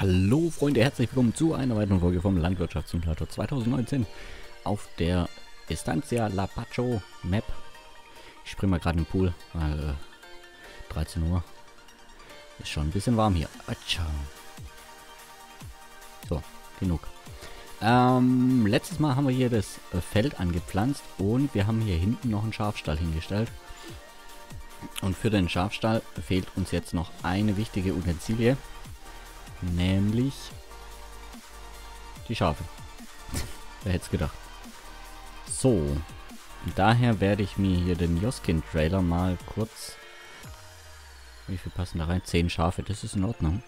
Hallo Freunde, herzlich willkommen zu einer weiteren Folge vom Landwirtschaftssimulator 2019 auf der Estancia La Pacho Map. Ich springe mal gerade den Pool, weil äh, 13 Uhr ist schon ein bisschen warm hier. Atscha. So, genug. Ähm, letztes Mal haben wir hier das äh, Feld angepflanzt und wir haben hier hinten noch einen Schafstall hingestellt. Und für den Schafstall fehlt uns jetzt noch eine wichtige Utensilie. Nämlich die Schafe. Wer hätte es gedacht. So. Daher werde ich mir hier den Joskin-Trailer mal kurz... Wie viel passen da rein? 10 Schafe, das ist in Ordnung.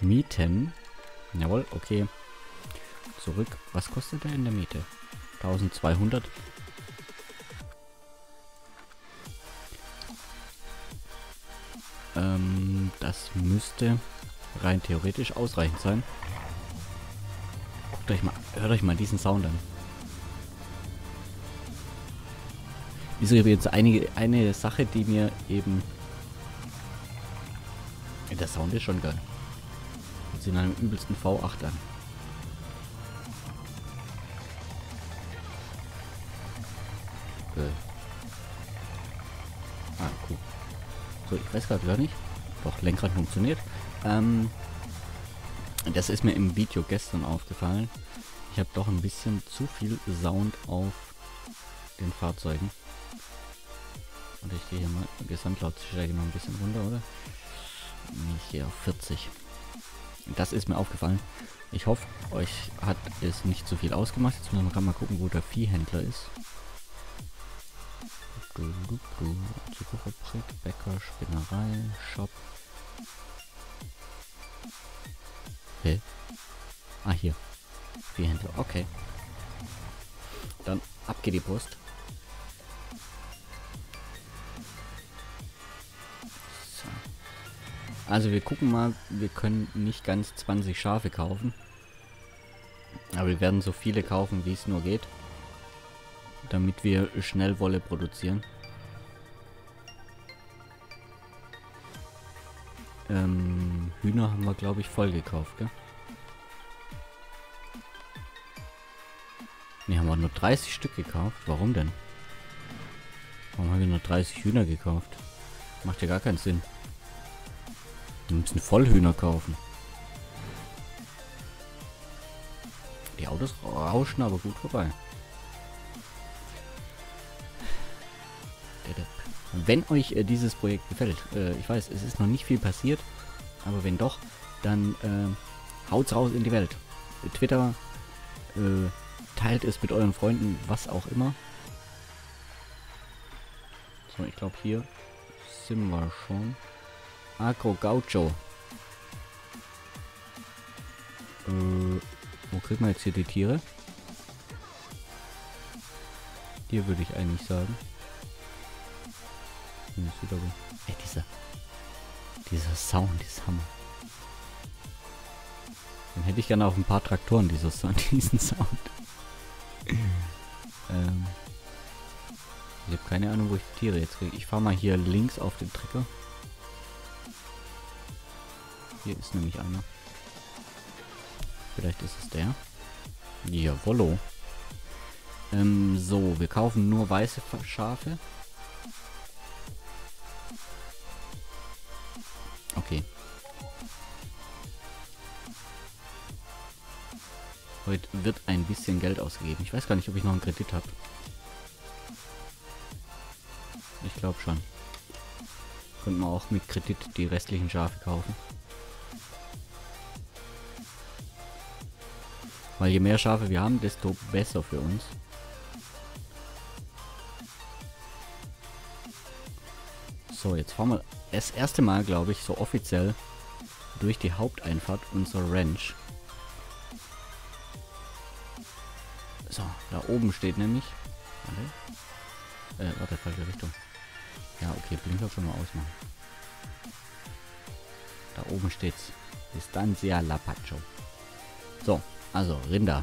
Mieten. Jawohl, okay. Zurück. Was kostet der in der Miete? 1200. Ähm, das müsste rein theoretisch ausreichend sein. Guckt euch mal, hört euch mal diesen Sound an. Wieso jetzt einige, eine Sache, die mir eben... Der Sound ist schon geil. Jetzt in einem übelsten V8 an. Okay. Ah, cool. So, ich weiß gerade gar nicht. Doch, Lenkrad funktioniert. Ähm, das ist mir im Video gestern aufgefallen. Ich habe doch ein bisschen zu viel Sound auf den Fahrzeugen. Und ich gehe hier mal Gesamtlautstärke noch ein bisschen runter, oder? Ich gehe auf 40. Das ist mir aufgefallen. Ich hoffe, euch hat es nicht zu viel ausgemacht. Jetzt müssen wir mal gucken, wo der Viehhändler ist. Zuckerfabrik, Bäcker, Spinnerei, Shop, Hä? Ah, hier. Vier Händler. Okay. Dann ab geht die Post. So. Also wir gucken mal, wir können nicht ganz 20 Schafe kaufen. Aber wir werden so viele kaufen, wie es nur geht. Damit wir schnell Wolle produzieren. Hühner haben wir, glaube ich, voll gekauft, gell? Ne, haben wir nur 30 Stück gekauft. Warum denn? Warum haben wir nur 30 Hühner gekauft? Macht ja gar keinen Sinn. Wir müssen Vollhühner kaufen. Die Autos rauschen aber gut vorbei. Wenn euch äh, dieses Projekt gefällt, äh, ich weiß, es ist noch nicht viel passiert, aber wenn doch, dann äh, haut's raus in die Welt. Twitter, äh, teilt es mit euren Freunden, was auch immer. So, ich glaube hier sind wir schon. Agro Gaucho. Äh, wo kriegt man jetzt hier die Tiere? Hier würde ich eigentlich sagen. Ey, dieser, dieser Sound ist Hammer. Dann hätte ich gerne auf ein paar Traktoren dieser Sound, diesen Sound. ähm, ich habe keine Ahnung, wo ich die Tiere jetzt kriege. Ich fahre mal hier links auf den Trecker. Hier ist nämlich einer. Vielleicht ist es der. Jawollo. Ähm, so, wir kaufen nur weiße Schafe. Heute wird ein bisschen Geld ausgegeben. Ich weiß gar nicht, ob ich noch einen Kredit habe. Ich glaube schon. Könnten wir auch mit Kredit die restlichen Schafe kaufen. Weil je mehr Schafe wir haben, desto besser für uns. So, jetzt fahren wir das erste Mal, glaube ich, so offiziell durch die Haupteinfahrt unserer Ranch. Da oben steht nämlich... Warte. Äh, warte, falsche Richtung. Ja, okay, Blinker können wir ausmachen. Da oben steht's. Distancia Lapacho. So, also Rinder.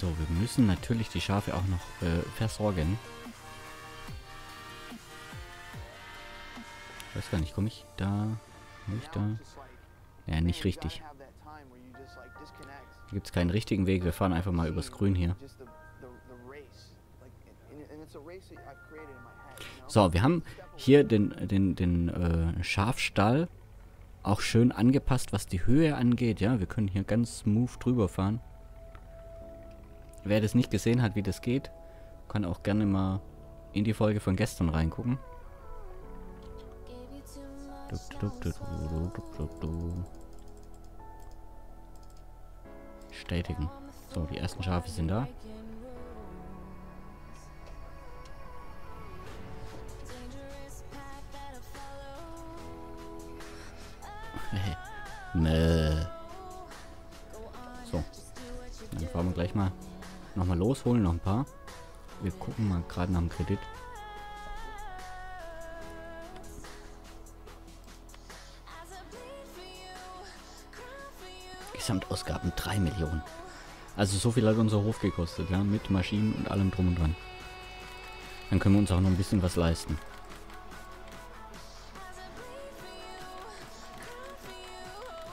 So, wir müssen natürlich die Schafe auch noch äh, versorgen. Weiß gar nicht, komme ich da... Nicht da? Ja, nicht richtig. Hier gibt es keinen richtigen Weg. Wir fahren einfach mal übers Grün hier. So, wir haben hier den, den, den äh, Schafstall auch schön angepasst, was die Höhe angeht. Ja, wir können hier ganz smooth drüber fahren. Wer das nicht gesehen hat, wie das geht, kann auch gerne mal in die Folge von gestern reingucken. Bestätigen. So, die ersten Schafe sind da. so. Dann fahren wir gleich mal nochmal losholen, noch ein paar. Wir gucken mal gerade nach dem Kredit. Gesamtausgaben 3 Millionen. Also so viel hat unser Hof gekostet, ja, mit Maschinen und allem drum und dran. Dann können wir uns auch noch ein bisschen was leisten.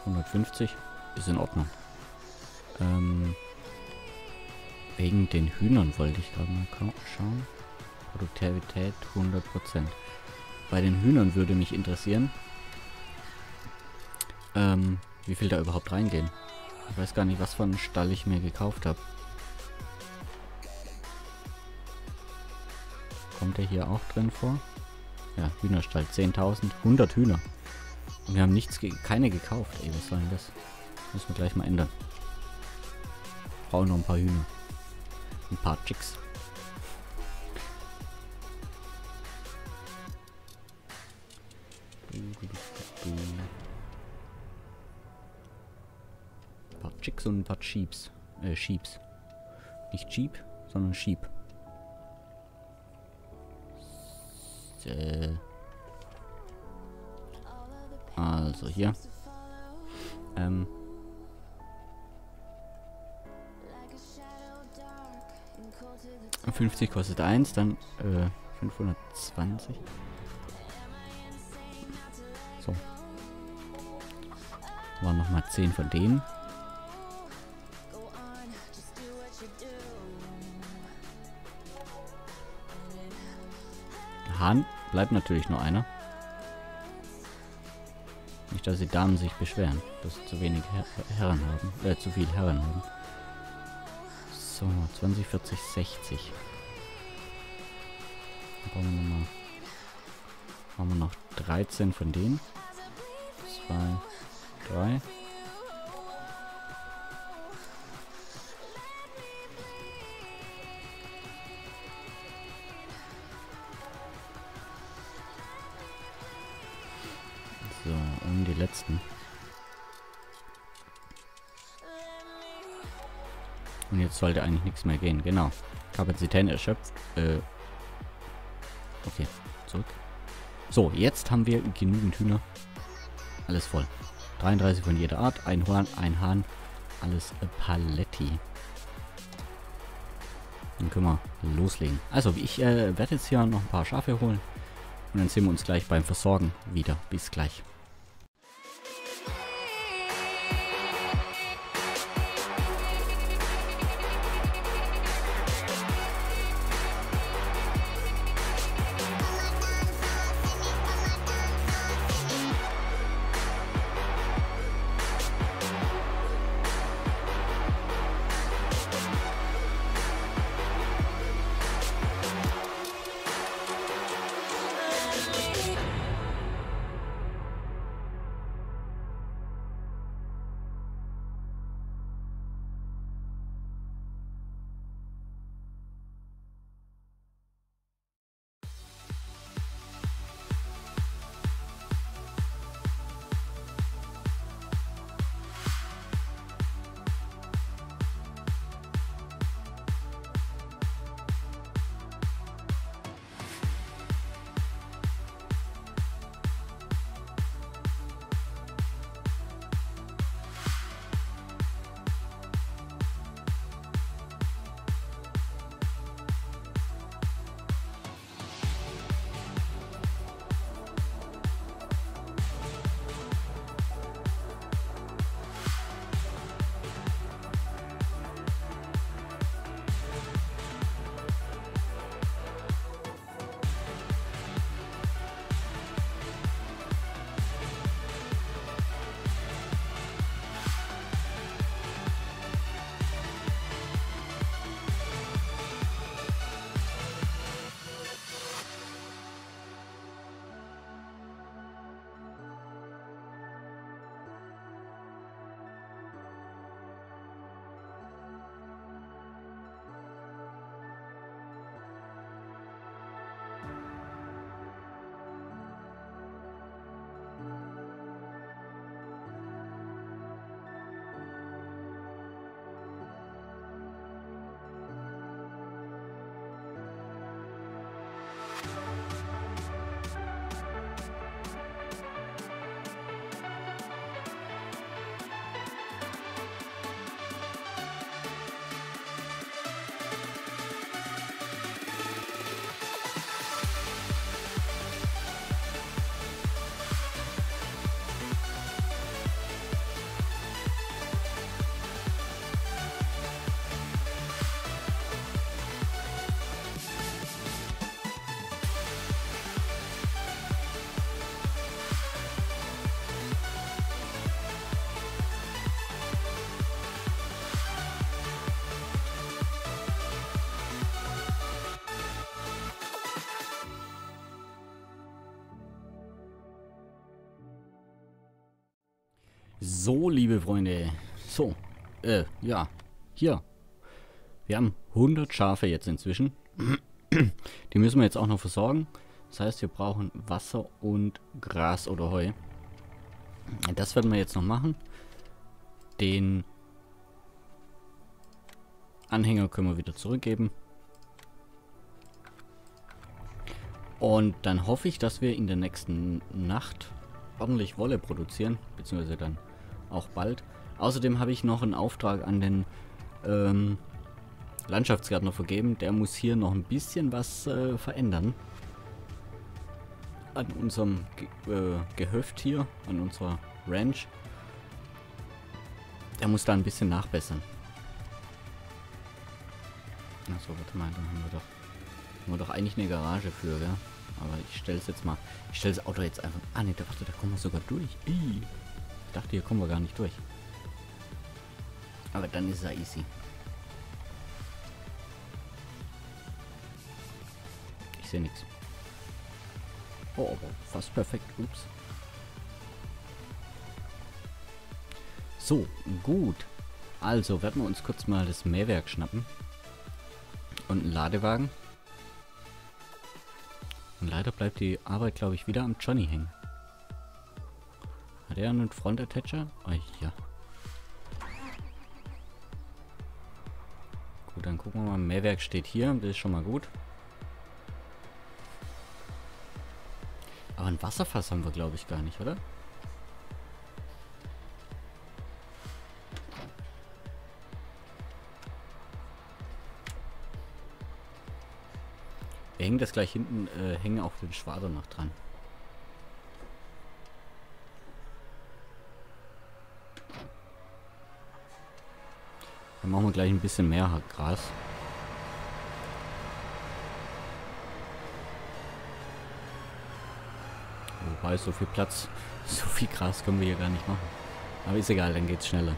...150 ist in Ordnung. Ähm, wegen den Hühnern wollte ich gerade mal schauen. Produktivität 100%. Bei den Hühnern würde mich interessieren, ähm, wie viel da überhaupt reingehen. Ich weiß gar nicht, was für einen Stall ich mir gekauft habe. Kommt der hier auch drin vor? Ja, Hühnerstall. 10.000. 100 Hühner. Und wir haben nichts, keine gekauft. Ey, was soll denn das? Müssen wir gleich mal ändern. Brauchen noch ein paar Hühner. Ein paar Chicks. Chicks und ein paar Sheeps. Äh, Sheeps. Nicht Sheep, sondern Sheep. Äh. Also hier. Ähm. ...50 kostet 1, dann äh, 520. So. Waren nochmal 10 von denen. Hahn bleibt natürlich nur einer. Nicht, dass die Damen sich beschweren, dass sie zu wenig Her Herren haben. Äh, zu viel Herren haben. So, 20, 40, 60. Dann brauchen wir nochmal. Haben wir noch 13 von denen. 2, 3. letzten. Und jetzt sollte eigentlich nichts mehr gehen. Genau. Kapazität erschöpft. Äh okay, zurück. So, jetzt haben wir genügend Hühner. Alles voll. 33 von jeder Art. Ein Horn, ein Hahn. Alles Paletti. Dann können wir loslegen. Also, ich äh, werde jetzt hier noch ein paar Schafe holen. Und dann sehen wir uns gleich beim Versorgen wieder. Bis gleich. So, liebe Freunde. So, äh, ja. Hier. Wir haben 100 Schafe jetzt inzwischen. Die müssen wir jetzt auch noch versorgen. Das heißt, wir brauchen Wasser und Gras oder Heu. Das werden wir jetzt noch machen. Den Anhänger können wir wieder zurückgeben. Und dann hoffe ich, dass wir in der nächsten Nacht ordentlich Wolle produzieren. Beziehungsweise dann auch bald. Außerdem habe ich noch einen Auftrag an den ähm, Landschaftsgärtner vergeben. Der muss hier noch ein bisschen was äh, verändern. An unserem Ge äh, Gehöft hier, an unserer Ranch. Der muss da ein bisschen nachbessern. Achso, warte mal, dann haben wir doch, haben wir doch eigentlich eine Garage für, gell? Aber ich stelle es jetzt mal, ich stelle das Auto jetzt einfach, ah ne, warte, da kommen wir sogar durch. Ich dachte, hier kommen wir gar nicht durch. Aber dann ist es ja easy. Ich sehe nichts. Oh, aber fast perfekt. Ups. So, gut. Also werden wir uns kurz mal das Mähwerk schnappen. Und einen Ladewagen. Und leider bleibt die Arbeit, glaube ich, wieder am Johnny hängen. Hat er einen Front-Attacher? Oh, ja. Gut, dann gucken wir mal. Mehrwerk steht hier. Das ist schon mal gut. Aber ein Wasserfass haben wir, glaube ich, gar nicht, oder? Wir hängen das gleich hinten, äh, hängen auch den Schwader noch dran. Dann machen wir gleich ein bisschen mehr Gras. Wobei, so viel Platz, so viel Gras können wir hier gar nicht machen. Aber ist egal, dann geht's schneller.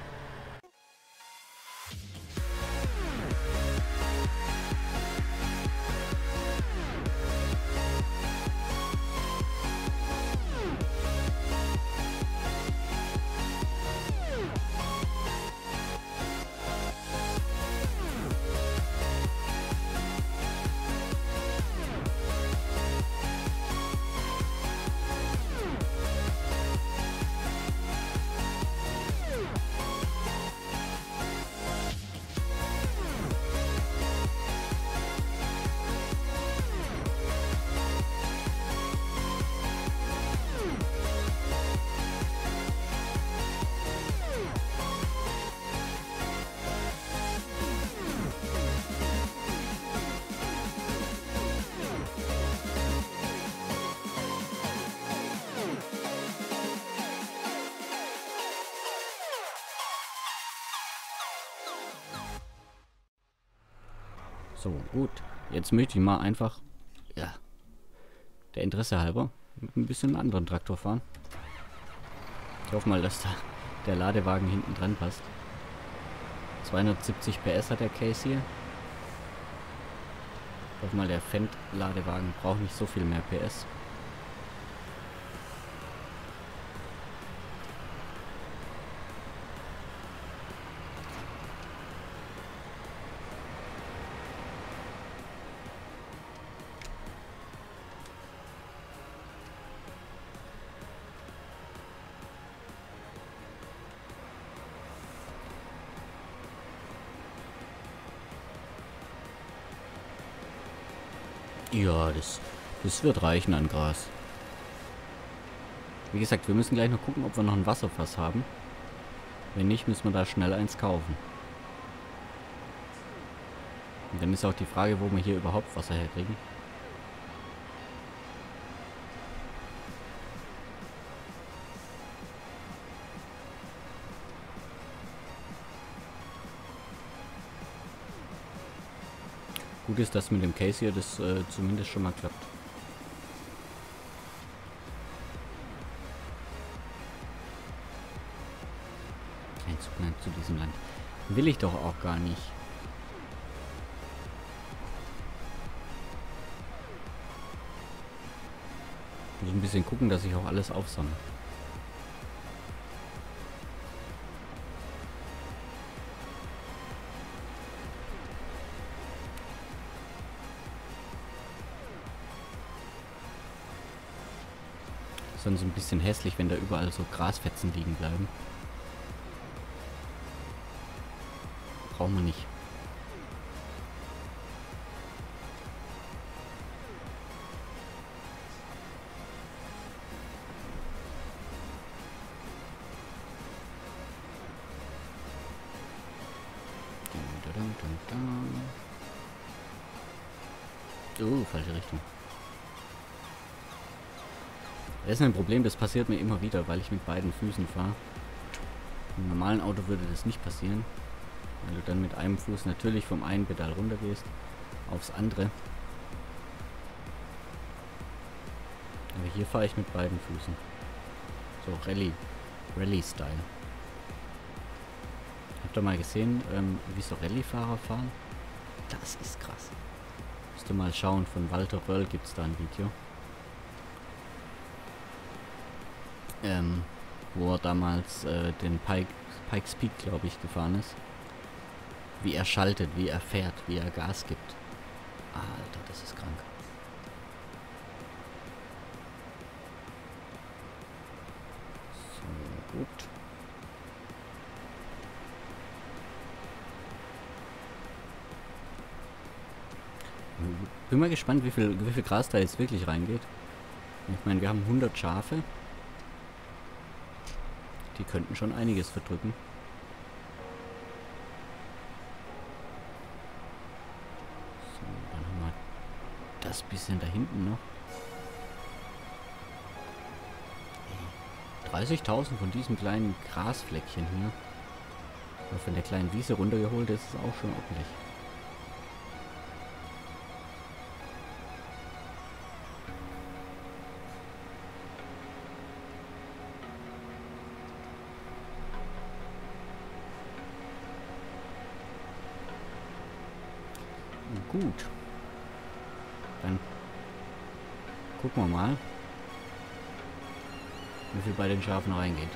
So, gut. Jetzt möchte ich mal einfach, ja, der Interesse halber, mit ein bisschen einen anderen Traktor fahren. Ich hoffe mal, dass da der Ladewagen hinten dran passt. 270 PS hat der Case hier. Ich hoffe mal, der Fendt-Ladewagen braucht nicht so viel mehr PS. Ja, das, das wird reichen an Gras. Wie gesagt, wir müssen gleich noch gucken, ob wir noch ein Wasserfass haben. Wenn nicht, müssen wir da schnell eins kaufen. Und dann ist auch die Frage, wo wir hier überhaupt Wasser herkriegen. Gut ist, dass mit dem Case hier das äh, zumindest schon mal klappt. Kein Zugang zu diesem Land. Will ich doch auch gar nicht. Muss ein bisschen gucken, dass ich auch alles aufsammle. Dann so ein bisschen hässlich, wenn da überall so Grasfetzen liegen bleiben. Brauchen wir nicht. Oh, falsche Richtung. Das ist ein Problem, das passiert mir immer wieder, weil ich mit beiden Füßen fahre. Im normalen Auto würde das nicht passieren. Weil du dann mit einem Fuß natürlich vom einen Pedal runter gehst aufs andere. Aber hier fahre ich mit beiden Füßen. So, Rallye. Rallye-Style. Habt ihr mal gesehen, ähm, wie so Rallye-Fahrer fahren? Das ist krass. Müsst ihr mal schauen, von Walter Röll gibt es da ein Video. Ähm, wo er damals äh, den Pike, Pikes Peak, glaube ich, gefahren ist. Wie er schaltet, wie er fährt, wie er Gas gibt. Alter, das ist krank. So, gut. Bin mal gespannt, wie viel, wie viel Gras da jetzt wirklich reingeht. Ich meine, wir haben 100 Schafe. Die könnten schon einiges verdrücken. So, dann haben wir das bisschen da hinten noch. 30.000 von diesem kleinen Grasfleckchen hier. Von der kleinen Wiese runtergeholt ist es auch schon ordentlich. Gut. Dann gucken wir mal, wie viel bei den Schafen reingeht.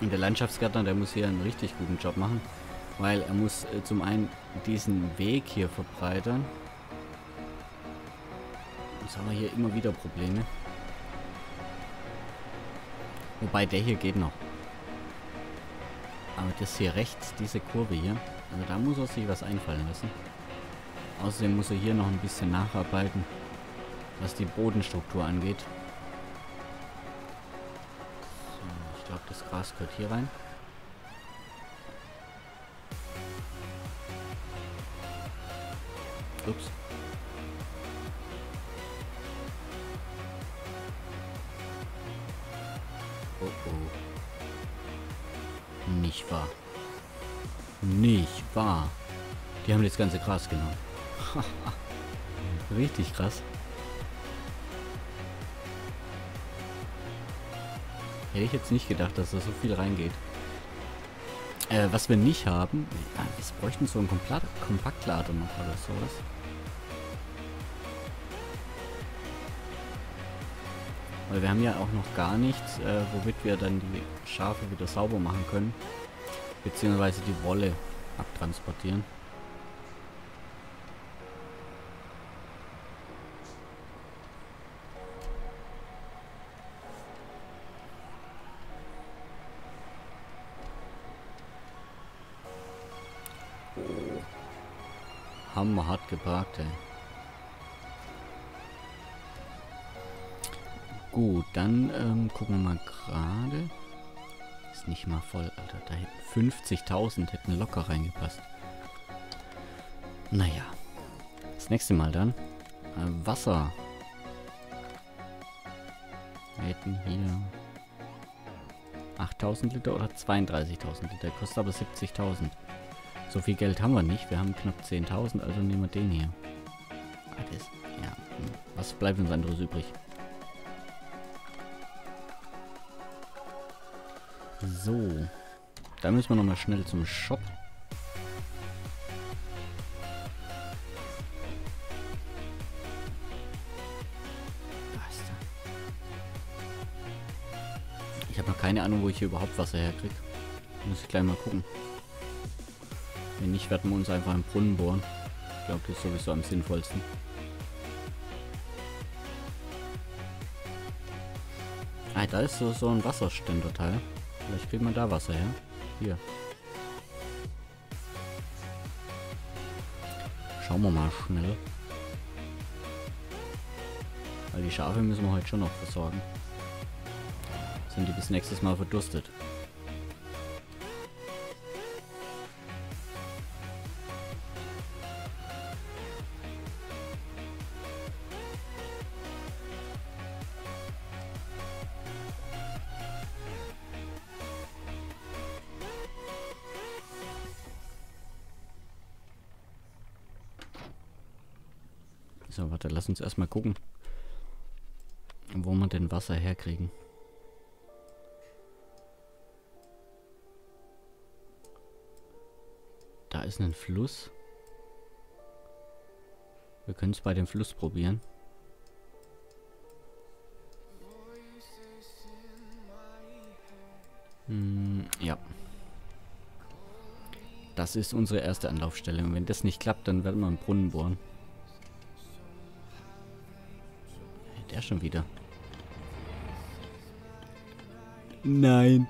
Und der Landschaftsgärtner, der muss hier einen richtig guten Job machen, weil er muss äh, zum einen diesen Weg hier verbreitern. Jetzt haben wir hier immer wieder Probleme. Wobei der hier geht noch. Aber das hier rechts, diese Kurve hier, also da muss er sich was einfallen lassen. Außerdem muss er hier noch ein bisschen nacharbeiten, was die Bodenstruktur angeht. So, ich glaube, das Gras gehört hier rein. Ups. Wahr. Die haben das ganze Gras genommen. Richtig krass. Hätte ich jetzt nicht gedacht, dass da so viel reingeht. Äh, was wir nicht haben, wir bräuchten so einen Kompaktlader noch oder sowas. Weil wir haben ja auch noch gar nichts, äh, womit wir dann die Schafe wieder sauber machen können. Beziehungsweise die Wolle abtransportieren. Oh. Hammerhart geparkt, ey. Gut, dann ähm, gucken wir mal gerade. Ist nicht mal voll, Alter. Da hätten 50.000 hätten locker reingepasst. Naja. Das nächste Mal dann. Äh, Wasser. Wir hätten hier 8.000 Liter oder 32.000 Liter. Kostet aber 70.000. So viel Geld haben wir nicht. Wir haben knapp 10.000, also nehmen wir den hier. Ah, das, ja. Hm. Was bleibt uns anderes übrig? So. Da müssen wir nochmal schnell zum Shop. Ich habe noch keine Ahnung, wo ich hier überhaupt Wasser herkriege. Muss ich gleich mal gucken. Wenn nicht, werden wir uns einfach einen Brunnen bohren. Ich glaube, das ist sowieso am sinnvollsten. Ah, da ist so, so ein Wasserständerteil. Vielleicht kriegt man da Wasser her. Hier. Schauen wir mal schnell. Weil die Schafe müssen wir heute schon noch versorgen. Sind die bis nächstes Mal verdurstet. Lass uns erstmal gucken, wo wir denn Wasser herkriegen. Da ist ein Fluss. Wir können es bei dem Fluss probieren. Hm, ja. Das ist unsere erste Anlaufstelle. Und wenn das nicht klappt, dann werden wir einen Brunnen bohren. Der schon wieder. Nein.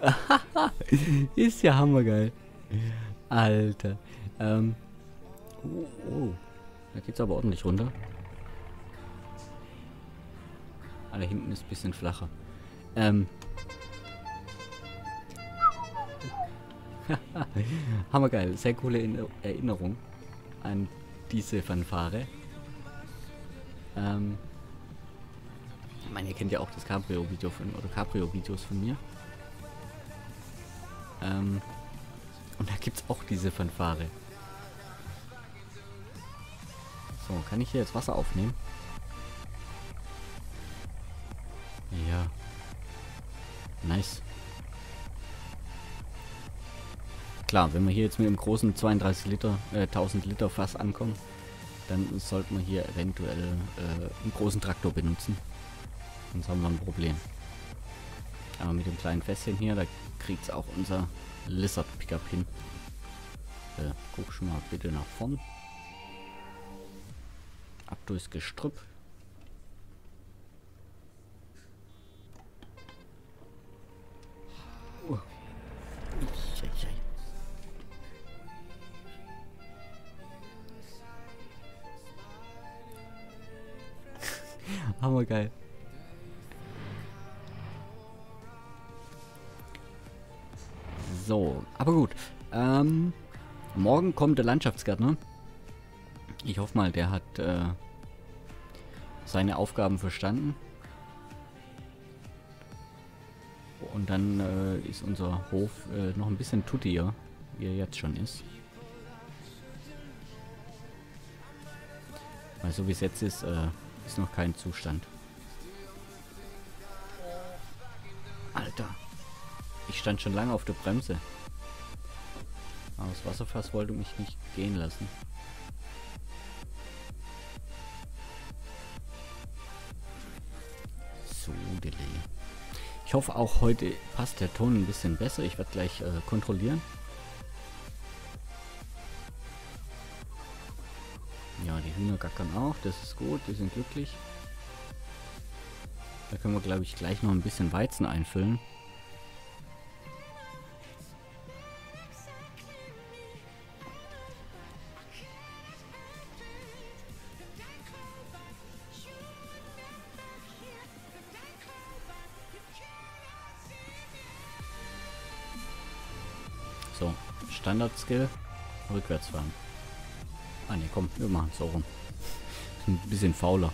ist ja hammergeil. Alter. Ähm. Oh, oh. Da geht's aber ordentlich runter. Ah, hinten ist ein bisschen flacher. Ähm. Hammergeil. Sehr coole Erinnerung an diese Fanfare. Ähm, ich meine, ihr kennt ja auch das Cabrio-Video von, oder Cabrio-Videos von mir. Ähm, und da gibt es auch diese Fanfare. So, kann ich hier jetzt Wasser aufnehmen? Ja. Nice. Klar, wenn wir hier jetzt mit dem großen 32 Liter, äh, 1000 Liter Fass ankommen, dann sollten wir hier eventuell äh, einen großen Traktor benutzen. Sonst haben wir ein Problem. Aber mit dem kleinen Fässchen hier, da kriegt es auch unser Lizard Pickup hin. Äh, guck schon mal bitte nach vorn. Ab durchs Gestrüpp. Hammergeil. So, aber gut. Ähm, morgen kommt der Landschaftsgärtner. Ich hoffe mal, der hat äh, seine Aufgaben verstanden. Und dann äh, ist unser Hof äh, noch ein bisschen tuttier, wie er jetzt schon ist. Weil so wie es jetzt ist, äh, ist noch kein Zustand. Alter. Ich stand schon lange auf der Bremse. Aber das Wasserfass wollte mich nicht gehen lassen. So, Delay. Ich hoffe auch heute passt der Ton ein bisschen besser. Ich werde gleich äh, kontrollieren. Hühner gackern auch, das ist gut, die sind glücklich. Da können wir, glaube ich, gleich noch ein bisschen Weizen einfüllen. So, Standard-Skill, rückwärts fahren. Ah ne, komm, wir machen es so rum. Ein bisschen fauler.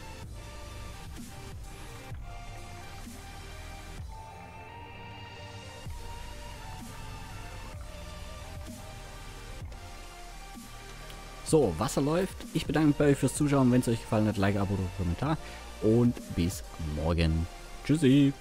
So, Wasser läuft. Ich bedanke mich bei euch fürs Zuschauen. Wenn es euch gefallen hat, Like, Abo oder Kommentar. Und bis morgen. Tschüssi.